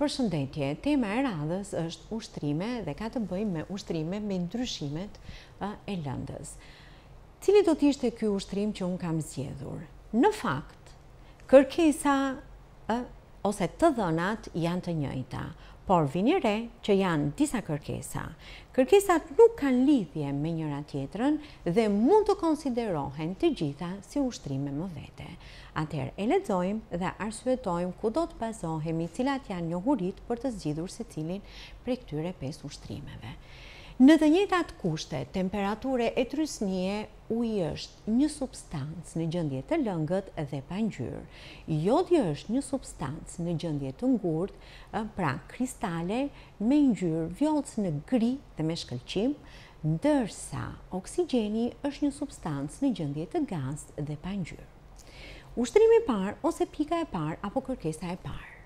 Përshëndetje, tema e radhës është ushtrime dhe ka të bëjë me ushtrime mbi ndryshimet e lëndës. Cili do të ishte ky ushtrim që unë kam zgjedhur? Në fakt, kërkesa ose të dhënat janë të njëjta, por vini re që janë disa kërkesa. Kërkesat nuk kanë lidhje me njëra-tjetrën dhe mund të konsiderohen të gjitha si ushtrime më vete. Atëherë e lexojmë dhe arsyetojmë ku do të bazohemi, cilat janë njohuritë për të zgjidhur secilin prej këtyre pesë ushtrimeve. Në të njëjtat kushte temperature e trysnie, uji është një substancë në gjendje të lëngët dhe pa ngjyrë. Jodi është një substancë në gjendje të ngurtë, pra kristale, me ngjyrë vjollcë në gri dhe me shkëlqim, Ndërsa, oksigjeni është një substancë në gjendje të gaztë dhe pa ngjyrë. Ushtrimi i parë ose pika e parë apo kërkesa e parë.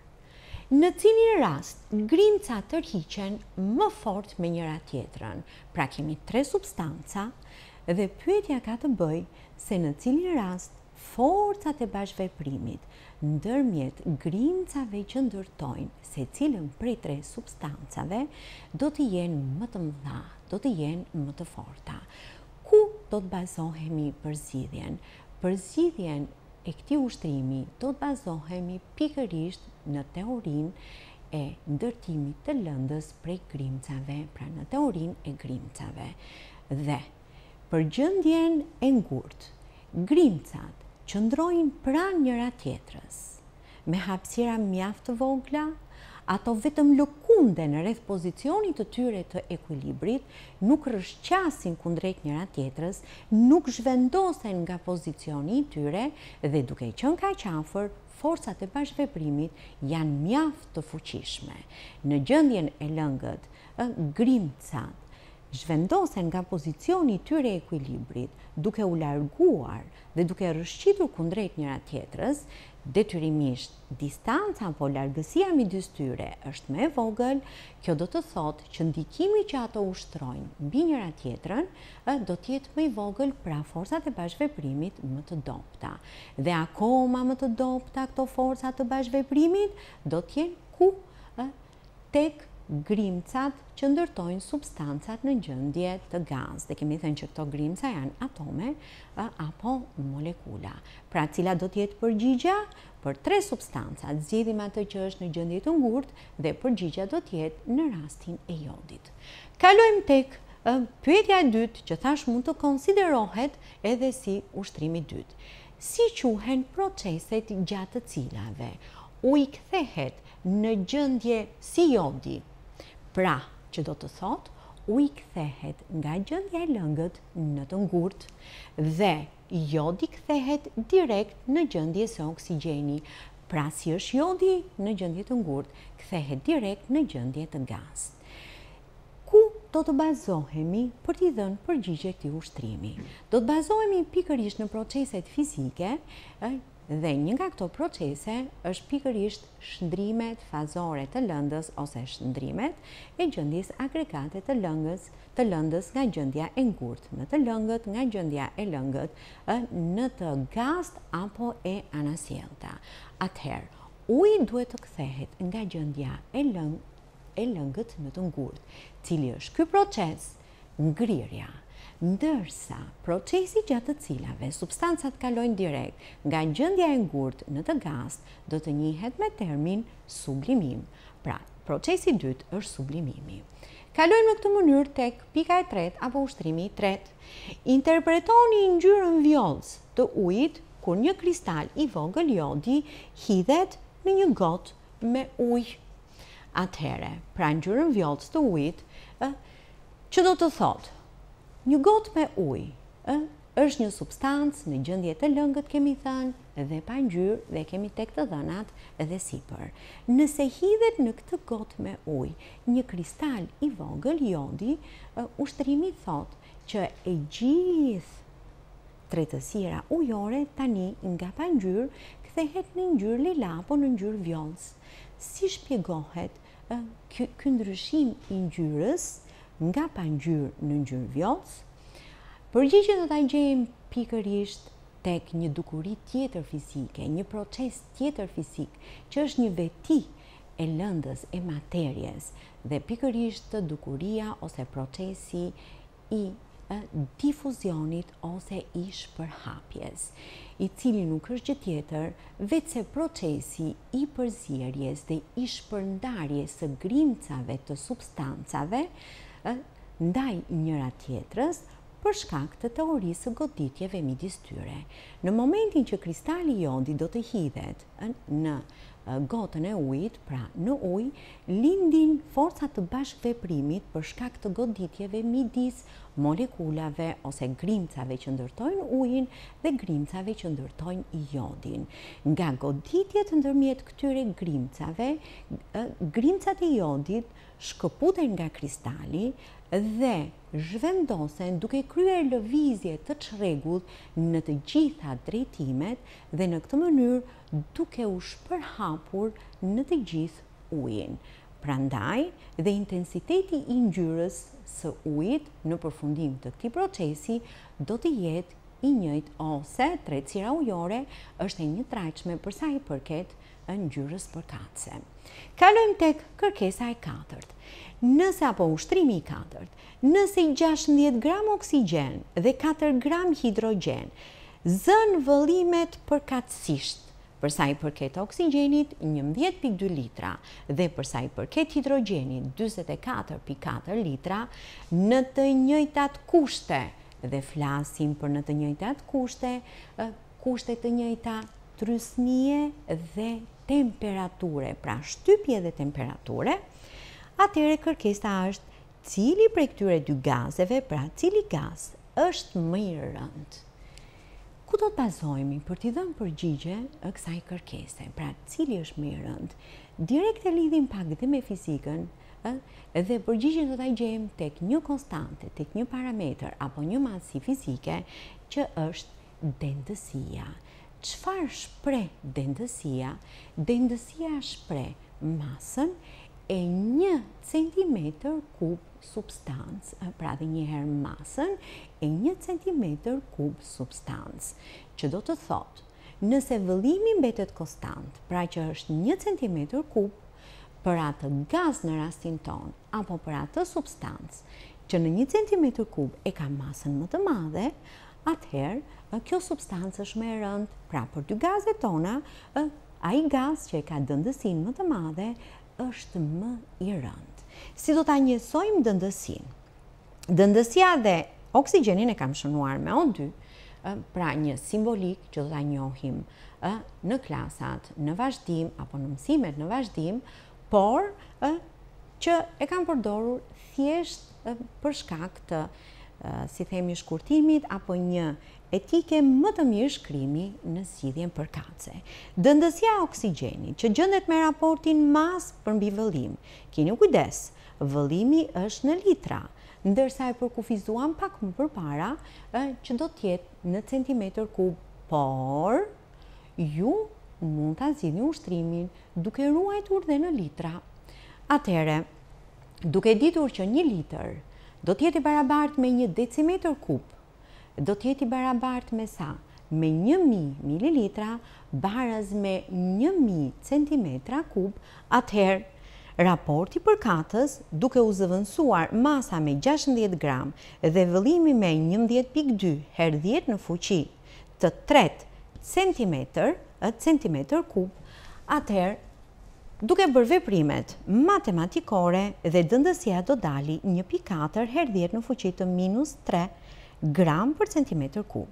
Në cilin rast, grimcat tërhiqen më fort me njëra-tjetrën, pra kemi tre substanca dhe pyetja ka të bëjë se në cilin rast Forcat e bashkëveprimit ndërmjet grimcave që ndërtojnë secilën prej tre substancave do të jenë më të mëdha, do të jenë më të forta. Ku do të bazohemi për zgjidhjen? Për zgjidhjen e këtij ushtrimi do të bazohemi pikërisht në teorinë e ndërtimit të lëndës prej grimcave, pra në teorinë e grimcave. Dhe për gjendjen e ngurtë, grimcat qëndrojnë pranë njëra-tjetrës. Me hapësira mjaft të vogla, ato vetëm lëkunden rreth pozicionit të tyre të ekuilibrit, nuk rrëshqasin kundrejt njëra-tjetrës, nuk zhvendosen nga pozicioni i tyre dhe duke qenë kaq afër, forcat e bashkëveprimit janë mjaft të fuqishme. Në gjendjen e lëngët, grimcat zhvendosen nga pozicioni i tyre i ekuilibrit, duke u larguar dhe duke rrëshqitur kundrejt njëra-tjetrës, detyrimisht distanca apo largësia midis tyre është më e vogël, kjo do të thotë që ndikimi që ato ushtrojnë mbi njëra-tjetrën ë do të jetë më i vogël pra forcat e bashkëveprimit më të dobëta dhe akoma më të dobëta këto forca të bashkëveprimit do të jenë ku ë tek grimcat që ndërtojnë substancat në gjendje të gaztë. Dhe kemi thënë që këto grimca janë atome apo molekula. Pra cila do të jetë përgjigjja? Për tre substancat, zgjedhim atë që është në gjendje të ngurtë dhe përgjigjja do të jetë në rastin e jodit. Kalojmë tek pyetja e dytë që thashë mund të konsiderohet edhe si ushtrim i dytë. Si quhen proceset gjatë të cilave uji kthehet në gjendje si jodi, pra që do të thotë uji kthehet nga gjendja e lëngët në të ngurtë dhe jodi kthehet direkt në gjendje si oksigjeni, pra si është jodi në gjendje të ngurtë, kthehet direkt në gjendje të gaztë. Ku do të bazohemi për t'i dhënë përgjigje këtij ushtrimi? Do të bazohemi pikërisht në proceset fizike, Dhe një nga këto procese është pikërisht shndërrimet fazore të lëndës ose shndërrimet e gjendjes agregate të lëngës të lëndës nga gjendja e ngurtë në të lëngët nga gjendja e lëngët ë në të gaztë apo e anasjellta atëherë uji duhet të kthehet nga gjendja e lëngët në të ngurtë cili është ky proces ngrirja, ndërsa procesi gjatë të cilave substancat kalojnë direkt nga gjendja e ngurtë në të gaztë do të njihet me termin sublimim. Pra, procesi i dytë është sublimimi. Kalojmë në këtë mënyrë tek pika e tretë apo ushtrimi i tretë. Interpretoni ngjyrën vjollcë të ujit kur një kristal i vogël jodi hidhet në një gotë me ujë. Atëherë, pra ngjyrën vjollcë të ujit, Që do të thotë, një gotë me ujë, ë, është një substancë në gjendje të lëngët kemi thënë dhe pa ngjyrë dhe e kemi tek të dhënat dhe sipër. Nëse hidhet në këtë gotë me ujë një kristal i vogël jodi, ë, ushtrimi thotë që e gjithë tretësira ujore tani nga pa ngjyrë kthehet në ngjyrë lila apo në ngjyrë vjollcë. Si shpjegohet Ky ndryshim i ngjyrës nga pa ngjyrë në ngjyrë vjollcë, përgjigjen do ta gjejmë pikërisht tek një dukuri tjetër fizike, një proces tjetër fizik, që është një veti e lëndës, e materies, dhe pikërisht dukuria ose procesi i difuzionit ose i shpërhapjes, i cili nuk është gjë tjetër veçse procesi i përzierjes dhe i shpërndarjes së grimcave të substancave ndaj njëra-tjetrës për shkak të teorisë së goditjeve midis tyre. Në momentin që kristali i jodit do të hidhet në gotën e ujit, pra në ujë, Lindin forca të bashkëveprimit për shkak të goditjeve midis molekulave ose grimcave që ndërtojnë ujin dhe grimcave që ndërtojnë jodin. Nga goditjet ndërmjet këtyre grimcave, grimcat e jodit shkëputen nga kristali dhe zhvendosen duke kryer lëvizje të çrregullt në të gjitha drejtimet dhe në këtë mënyrë duke u shpërhapur në të gjithë ujin, prandaj dhe intensiteti i ngjyrës së ujit në përfundim të këtij procesi do të jetë i njëjtë ose tretësira ujore është e njëtrajtshme përsa i përket ngjyrës përkatëse. Kalojmë tek kërkesa e katërt. Nëse apo ushtrimi i katërt. Nëse gjashtëmbëdhjetë gramë oksigjen dhe katër gramë hidrogjen Zënë vëllimet përkatësisht, për sa i përket oksigjenit, njëmbëdhjetë pikë dy litra dhe për sa i përket hidrogjenit, dyzet e katër pikë katër litra, në të njëjtat kushte, dhe flasim për në të njëjtat kushte, kushte të njëjta trysnie dhe temperature, pra shtypje dhe temperature, atëherë kërkesa është Cili prej këtyre dy gazeve, pra cili gaz është më i rëndë? Ku do të bazohemi për t'i dhënë përgjigje kësaj kërkese? Pra, cili është më i rëndë? Direkt e lidhim pak dhe me fizikën, dhe përgjigjen do ta gjejmë tek një konstante, tek një parametër apo një madhësi fizike që është Dendësia, Çfarë shpreh dendësia? Dendësia shpreh masën e një centimetër kub substancë, pra edhe një herë masën e një centimetër kub substancë, që do të thotë, nëse vëllimi mbetet konstant, pra që është një centimetër kub, për atë gaz në rastin tonë, apo për atë substancë, që në një centimetër kub e ka masën më të madhe, atëherë kjo substancë është më e rëndë, pra për dy gazet tona, ai gaz që e ka dendësinë më të madhe është më i rëndë. Si do ta njehsojmë dendësinë? Dendësia dhe oksigjenin e kam shënuar me O2, pra një simbolikë që do ta njohim në klasat në vazhdim apo në mësimet në vazhdim, por që e kam përdorur thjesht për shkak të, si themi, shkurtimit apo një etike më të mirë shkrimi në zgjidhjen përkatëse. Dendësia e oksigjenit, që gjendet me raportin masë përmbi vëllim. Kini kujdes, vëllimi është në litra, ndërsa e përkufizuam pak më përpara që do të jetë në centimetër kub, por ju mund ta zgjidhni ushtrimin duke ruajtur dhe në litra. Atëherë, Duke ditur që një litër do të jetë i barabartë me një decimetër kub, do të jetë i barabartë me sa? Me një mijë mililitra baraz me një mijë centimetra kub, atëherë raporti përkatës, duke u zëvendësuar masa me gjashtëmbëdhjetë gramë dhe vëllimi me njëmbëdhjetë pikë dy herë dhjetë në fuqi, të tretë centimetër, centimetër kub, atëherë duke bërë veprimet matematikore dhe dëndësia do dali një pikë katër herë dhjetë në fuqi të minus tre gram për centimetër kub.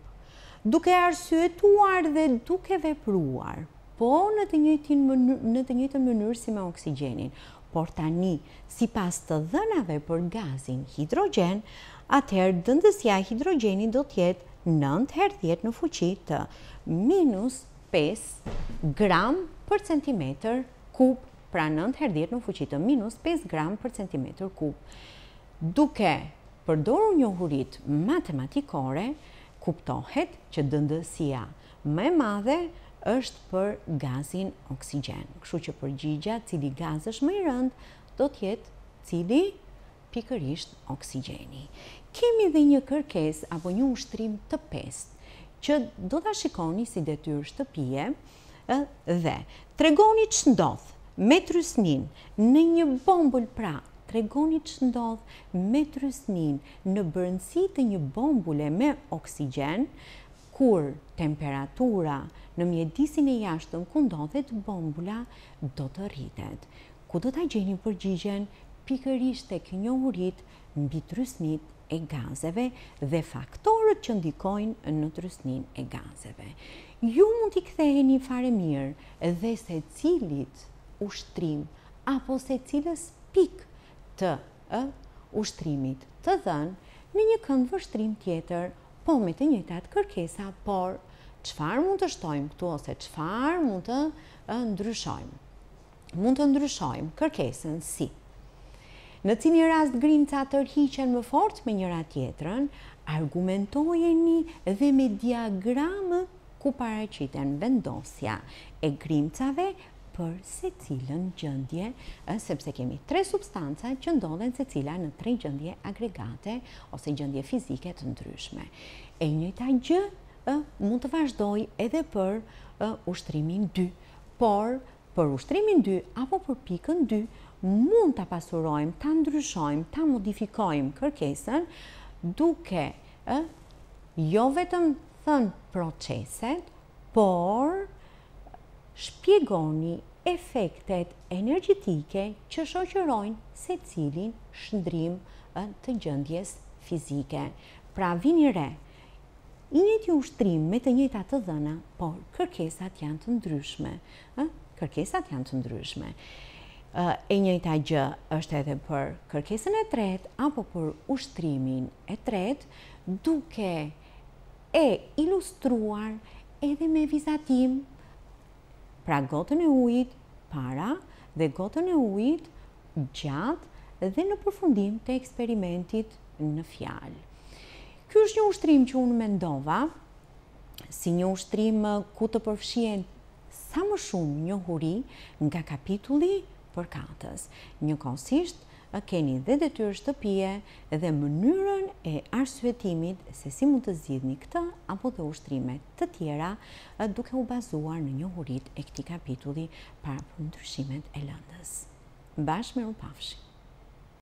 Duke arsyetuar dhe duke vepruar, po në të njëjtën në të njëjtën mënyrë si me oksigjenin. por tani sipas të dhënave për gazin hidrogjen, atëherë dëndësia e hidrogjenit do të jetë nëntë herë dhjetë në fuqi të minus pesë gramë për centimetër kub, pra nëntë herë dhjetë në fuqi të minus pesë gramë për centimetër kub. Duke përdorur njohuritë matematikore, kuptohet që dëndësia më e madhe është për gazin oksigjen. Kështu që përgjigja cili gaz është më i rëndë do të jetë cili pikërisht oksigjeni. Kemi dhe një kërkesë apo një ushtrim të pestë që do ta shikoni si detyrë shtëpie dhe tregoni ç'ndodh me trysninë në një bombul, pra tregoni ç'ndodh me trysninë në brëndësi të një bombule me oksigjen Kur temperatura në mjedisin e jashtëm ku ndodhet bombula do të rritet? Ku do ta gjeni përgjigjen? Pikërisht tek njohuritë mbi trysnitë e gazeve dhe faktorët që ndikojnë në trysninë e gazeve. Ju mund t'i ktheheni fare mirë dhe secilit ushtrim apo secilës pikë të ushtrimit të dhënë në një këndvështrim tjetër Po, me të njëjtat kërkesa, por çfarë mund të shtojmë këtu ose çfarë mund të ndryshojmë? Mund të ndryshojmë kërkesën si Në cilin rast grimcat tërhiqen më fort me njëra tjetrën, argumentojeni dhe me diagramët ku paraqiten vendosja e grimcave për secilën gjendje sepse kemi tre substanca që ndodhen secila në tre gjendje agregate ose gjendje fizike të ndryshme. E njëjta gjë ë mund të vazhdojë edhe për ë ushtrimin 2, por për ushtrimin 2 apo për pikën 2 mund ta pasurojmë, ta ndryshojmë, ta modifikojmë kërkesën duke ë jo vetëm thënë proceset, por Shpjegoni efektet energjetike që shoqërojnë secilin shndërrim të gjendjes fizike. Pra vini re, i njëjti ushtrim me të njëjta të dhëna, por kërkesat janë të ndryshme, ë? Kërkesat janë të ndryshme. E njëjta gjë është edhe për kërkesën e tretë apo për ushtrimin e tretë, duke e ilustruar edhe me vizatim, pra gotën e ujit para dhe gotën e ujit gjatë dhe në përfundim të eksperimentit në fjalë. Ky është një ushtrim që unë mendova si një ushtrim ku të përfshihen sa më shumë njohuri nga kapitulli përkatës. Njëkohësisht keni dhe detyrë shtëpie dhe mënyrën e arsyetimit se si mund të zgjidhni këtë apo dhe ushtrime të tjera duke u bazuar në njohuritë e këtij kapitulli pra për ndryshimet e lëndës. Bashkë mirupafshim!